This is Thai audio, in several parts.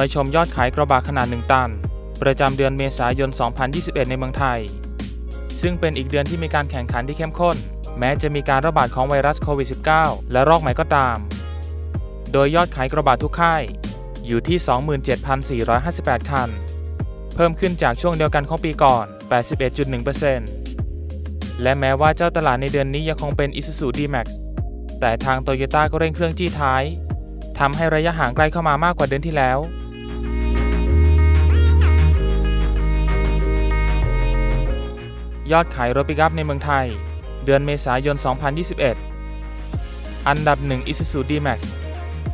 มาชมยอดขายกระบะขนาด 1 ตัน ประจำเดือนเมษายน 2021 ในเมืองไทย ซึ่งเป็นอีกเดือนที่มีการแข่งขันที่เข้มข้น แม้จะมีการระบาดของไวรัสโควิด -19 และโรคใหม่ก็ตาม โดยยอดขายกระบะทุกค่าย อยู่ที่ 27,458 คัน เพิ่มขึ้นจากช่วงเดียวกันของปีก่อน 81.1%และแม้ว่าเจ้าตลาดในเดือนนี้ยังคงเป็น Isuzu D-Max แต่ทางโตโยต้าก็เร่งเครื่องจี้ท้ายทำให้ระยะห่างใกล้เข้ามามากกว่าเดือนที่แล้ว ยอดขายรถปิกอัพในเมืองไทย เดือนเมษายน 2021 อันดับ 1 Isuzu D-Max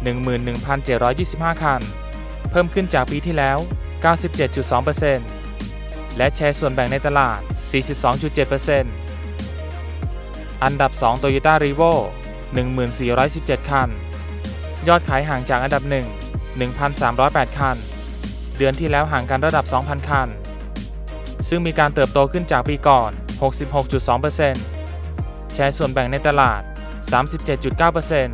11,725 คัน เพิ่มขึ้นจากปีที่แล้ว 97.2%และแชร์ส่วนแบ่งในตลาด 42.7%อันดับ 2 Toyota Revo 1,417 คัน ยอดขายห่างจากอันดับ 1 1,308 คัน เดือนที่แล้วห่างกันระดับ 2,000 คัน ซึ่งมีการเติบโตขึ้นจากปีก่อน 66.2%แชร์ส่วนแบ่งในตลาด 37.9%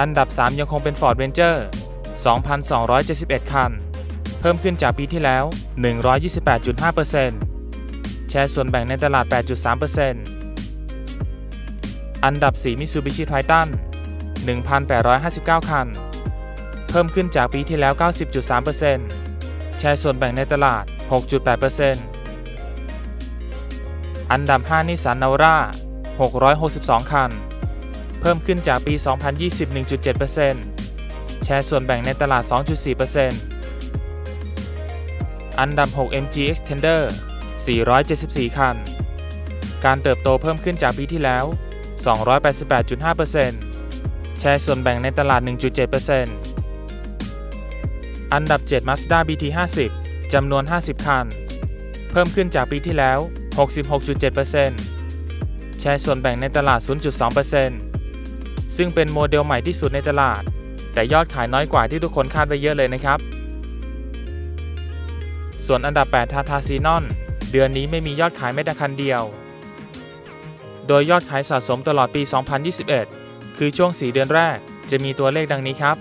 อันดับ 3 ยังคงเป็น Ford Ranger 2,271 คัน เพิ่มขึ้นจากปีที่แล้ว 128.5%แชร์ส่วนแบ่งในตลาด 8.3%อันดับ 4 Mitsubishi Triton 1,859 คัน เพิ่มขึ้นจากปีที่แล้ว 90.3%แชร์ส่วนแบ่งในตลาด 6.8%อันดับ5 Nissan Navara 662 คัน เพิ่มขึ้นจากปี 2020 1.7%แชร์ส่วนแบ่งในตลาด 2.4%อันดับ 6 MG Extender 474 คัน การเติบโตเพิ่มขึ้นจากปีที่แล้ว 288.5%แชร์ส่วนแบ่งในตลาด 1.7%อันดับ 7 Mazda BT50 จำนวน 50 คัน เพิ่มขึ้นจากปีที่แล้ว 66.7%แชร์ส่วนแบ่งในตลาด 0.2%ซึ่งเป็นโมเดลใหม่ที่สุดในตลาด แต่ยอดขายน้อยกว่าที่ทุกคนคาดไว้เยอะเลยนะครับ ส่วนอันดับ 8 ทาทาซีนอน เดือนนี้ไม่มียอดขายแม้แต่คันเดียว โดยยอดขายสะสมตลอดปี 2021 คือช่วง 4 เดือนแรก จะมีตัวเลขดังนี้ครับ